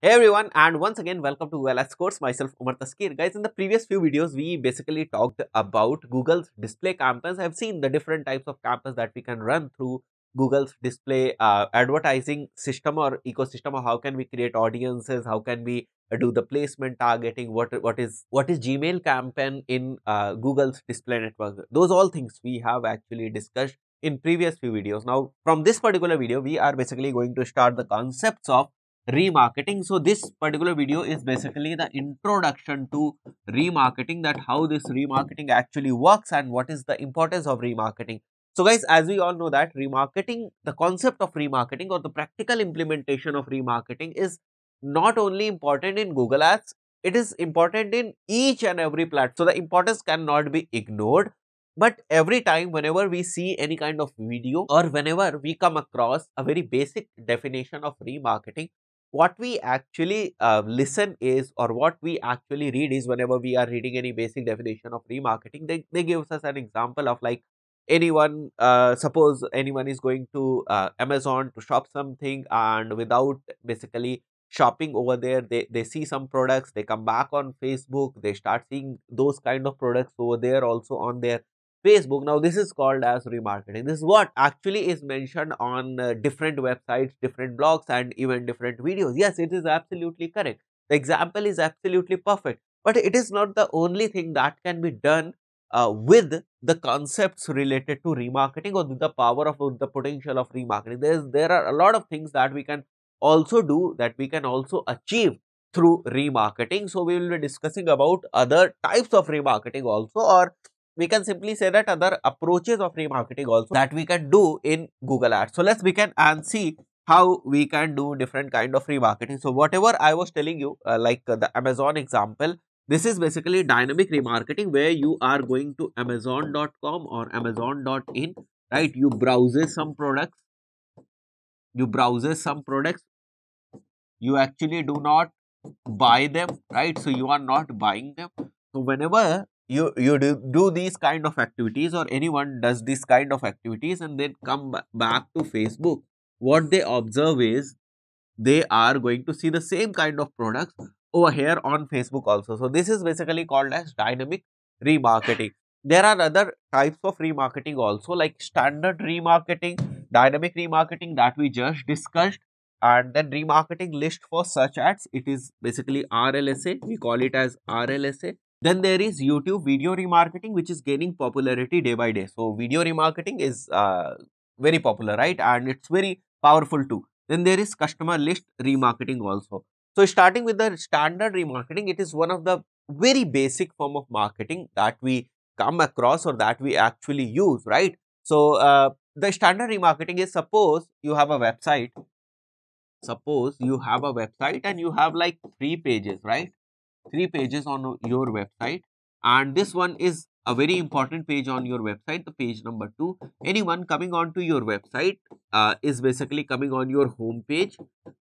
Hey everyone and once again welcome to OLS course myself Umar Taskir. Guys in the previous few videos we basically talked about Google's display campaigns. I've seen the different types of campaigns that we can run through Google's display uh, advertising system or ecosystem or how can we create audiences, how can we do the placement targeting, what what is what is Gmail campaign in uh, Google's display network. Those all things we have actually discussed in previous few videos. Now from this particular video we are basically going to start the concepts of remarketing. So, this particular video is basically the introduction to remarketing that how this remarketing actually works and what is the importance of remarketing. So, guys as we all know that remarketing, the concept of remarketing or the practical implementation of remarketing is not only important in Google Ads, it is important in each and every platform. So, the importance cannot be ignored. But every time whenever we see any kind of video or whenever we come across a very basic definition of remarketing, what we actually uh, listen is or what we actually read is whenever we are reading any basic definition of remarketing they, they give us an example of like anyone uh, suppose anyone is going to uh, amazon to shop something and without basically shopping over there they, they see some products they come back on facebook they start seeing those kind of products over there also on their Facebook. Now, this is called as remarketing. This is what actually is mentioned on uh, different websites, different blogs, and even different videos. Yes, it is absolutely correct. The example is absolutely perfect, but it is not the only thing that can be done uh, with the concepts related to remarketing or the power of the potential of remarketing. There is there are a lot of things that we can also do that we can also achieve through remarketing. So, we will be discussing about other types of remarketing also or we can simply say that other approaches of remarketing also that we can do in Google Ads. So, let's begin and see how we can do different kind of remarketing. So, whatever I was telling you uh, like uh, the Amazon example, this is basically dynamic remarketing where you are going to amazon.com or amazon.in, right? You browse some products, you browse some products, you actually do not buy them, right? So, you are not buying them. So, whenever you you do, do these kind of activities or anyone does this kind of activities and then come back to facebook. What they observe is they are going to see the same kind of products over here on facebook also. So this is basically called as dynamic remarketing. There are other types of remarketing also like standard remarketing dynamic remarketing that we just discussed and then remarketing list for search ads. It is basically rlsa we call it as rlsa then there is YouTube video remarketing, which is gaining popularity day by day. So, video remarketing is uh, very popular, right? And it's very powerful too. Then there is customer list remarketing also. So, starting with the standard remarketing, it is one of the very basic form of marketing that we come across or that we actually use, right? So, uh, the standard remarketing is suppose you have a website, suppose you have a website and you have like three pages, right? Three pages on your website and this one is a very important page on your website the page number two. Anyone coming on to your website uh, is basically coming on your home page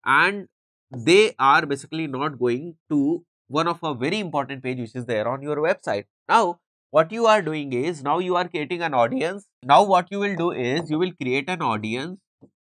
and they are basically not going to one of a very important page which is there on your website. Now what you are doing is now you are creating an audience. Now what you will do is you will create an audience.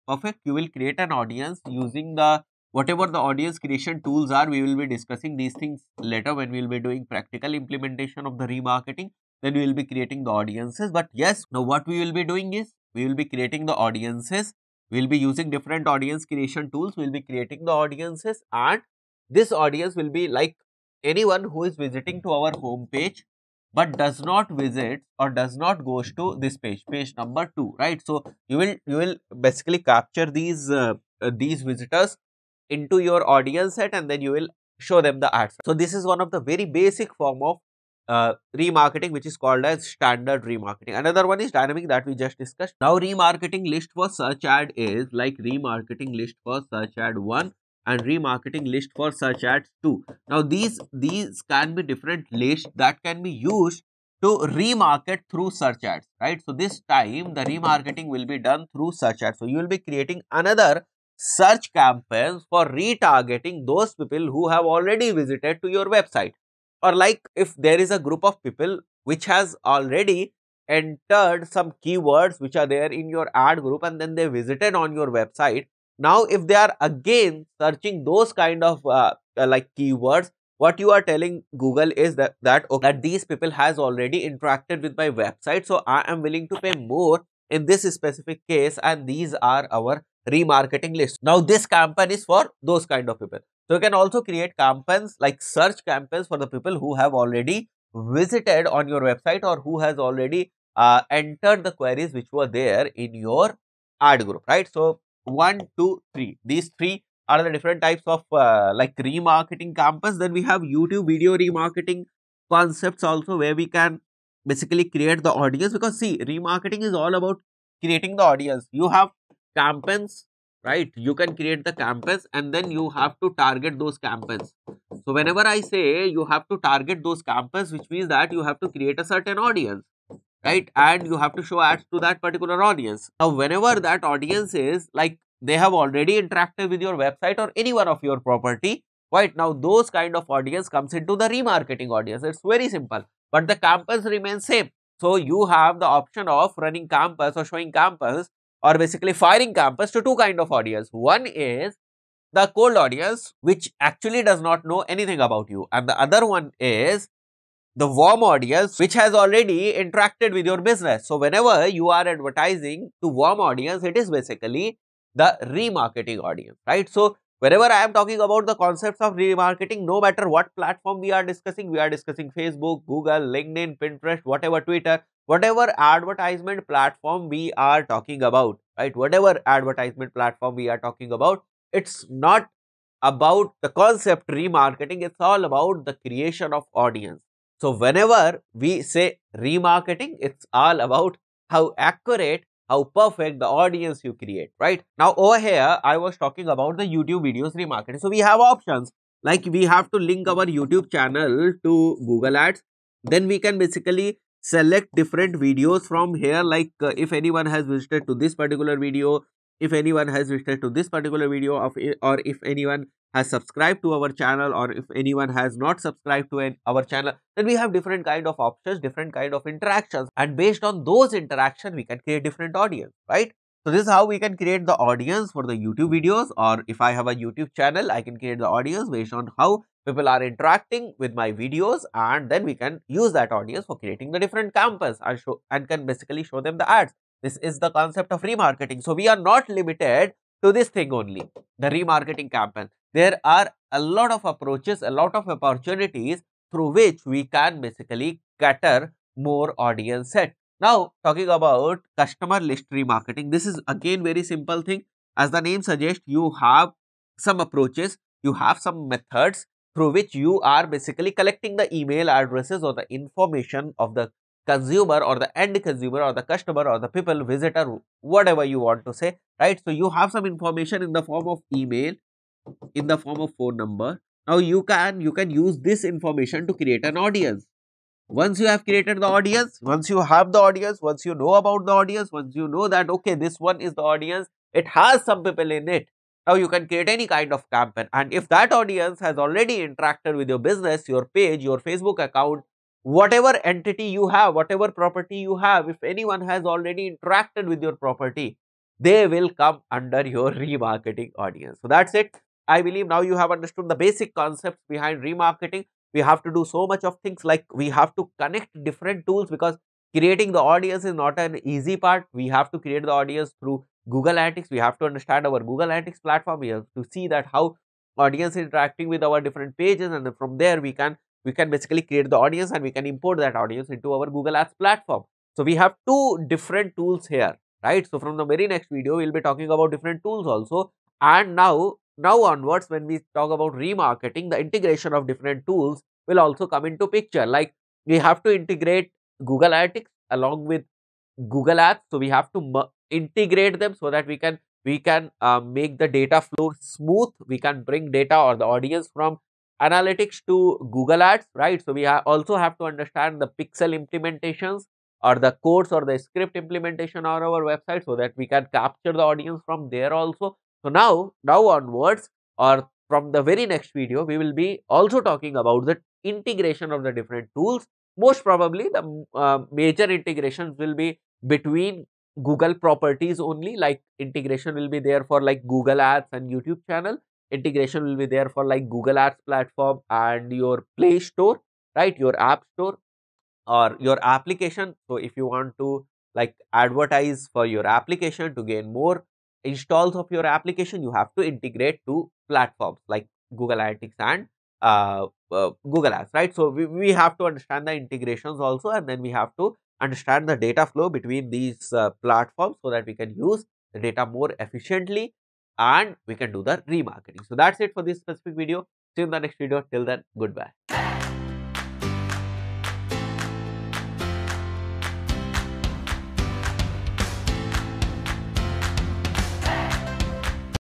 Perfect. You will create an audience using the whatever the audience creation tools are we will be discussing these things later when we will be doing practical implementation of the remarketing. Then we will be creating the audiences. But yes now what we will be doing is we will be creating the audiences. We will be using different audience creation tools. We will be creating the audiences. And this audience will be like anyone who is visiting to our home page but does not visit or does not goes to this page. Page number 2 right? So you will you will basically capture these uh, uh, these visitors into your audience set and then you will show them the ads. So, this is one of the very basic form of uh, remarketing which is called as standard remarketing. Another one is dynamic that we just discussed. Now, remarketing list for search ad is like remarketing list for search ad 1 and remarketing list for search ads 2. Now, these, these can be different lists that can be used to remarket through search ads, right. So, this time the remarketing will be done through search ads. So, you will be creating another search campaigns for retargeting those people who have already visited to your website. Or like if there is a group of people which has already entered some keywords which are there in your ad group and then they visited on your website now if they are again searching those kind of uh, uh, like keywords what you are telling google is that that, okay, that these people has already interacted with my website so i am willing to pay more in this specific case and these are our remarketing list now this campaign is for those kind of people so you can also create campaigns like search campaigns for the people who have already visited on your website or who has already uh, entered the queries which were there in your ad group, right? So, one, two, three. These three are the different types of uh, like remarketing campaigns. Then we have YouTube video remarketing concepts also where we can basically create the audience because see remarketing is all about creating the audience. You have campaigns right? You can create the campaigns and then you have to target those campaigns so whenever i say you have to target those campaigns which means that you have to create a certain audience right? And you have to show ads to that particular audience. Now whenever that audience is like they have already interacted with your website or any one of your property right? Now those kind of audience comes into the remarketing audience. It's very simple but the campaigns remain same. So you have the option of running campaigns or showing campaigns or basically firing campus to two kind of audience. One is the cold audience which actually does not know anything about you and the other one is the warm audience which has already interacted with your business. So, whenever you are advertising to warm audience, it is basically the remarketing audience, right. So, whenever I am talking about the concepts of remarketing, no matter what platform we are discussing, we are discussing Facebook, Google, LinkedIn, Pinterest, whatever Twitter, whatever advertisement platform we are talking about, right? Whatever advertisement platform we are talking about, it's not about the concept remarketing, it's all about the creation of audience. So, whenever we say remarketing, it's all about how accurate, how perfect the audience you create, right? Now, over here, I was talking about the YouTube videos remarketing. So, we have options like we have to link our YouTube channel to Google Ads. Then we can basically select different videos from here like uh, if anyone has visited to this particular video if anyone has visited to this particular video of or if anyone has subscribed to our channel or if anyone has not subscribed to an, our channel then we have different kind of options different kind of interactions. And based on those interaction we can create different audience right? So this is how we can create the audience for the youtube videos. Or if i have a youtube channel i can create the audience based on how people are interacting with my videos. And then we can use that audience for creating the different campaigns and show and can basically show them the ads. This is the concept of remarketing. So we are not limited to this thing only, the remarketing campaign. There are a lot of approaches, a lot of opportunities through which we can basically cater more audience set. Now, talking about customer list remarketing, this is again very simple thing. As the name suggests, you have some approaches, you have some methods through which you are basically collecting the email addresses or the information of the consumer or the end consumer or the customer or the people visitor whatever you want to say right? So you have some information in the form of email in the form of phone number. Now you can you can use this information to create an audience. Once you have created the audience once you have the audience once you know about the audience once you know that okay this one is the audience it has some people in it. Now you can create any kind of campaign. And if that audience has already interacted with your business, your page, your Facebook account, whatever entity you have, whatever property you have, if anyone has already interacted with your property, they will come under your remarketing audience. So that's it. I believe now you have understood the basic concepts behind remarketing. We have to do so much of things like we have to connect different tools because creating the audience is not an easy part. We have to create the audience through Google Analytics, we have to understand our Google Analytics platform. We have to see that how audience is interacting with our different pages and from there we can we can basically create the audience and we can import that audience into our Google Ads platform. So we have two different tools here, right? So from the very next video, we'll be talking about different tools also. And now, now onwards, when we talk about remarketing, the integration of different tools will also come into picture. Like we have to integrate Google Analytics along with Google Ads. So we have to integrate them so that we can we can uh, make the data flow smooth. We can bring data or the audience from analytics to Google Ads, right? So we ha also have to understand the pixel implementations or the codes or the script implementation on our website so that we can capture the audience from there also. So now, now onwards or from the very next video, we will be also talking about the integration of the different tools. Most probably the uh, major integrations will be between Google properties only like integration will be there for like Google ads and YouTube channel. Integration will be there for like Google ads platform and your Play Store, right? Your app store or your application. So if you want to like advertise for your application to gain more installs of your application, you have to integrate to platforms like Google Analytics and uh, uh, Google Ads, right? So we, we have to understand the integrations also and then we have to understand the data flow between these uh, platforms so that we can use the data more efficiently and we can do the remarketing. So that's it for this specific video. See you in the next video. Till then, goodbye.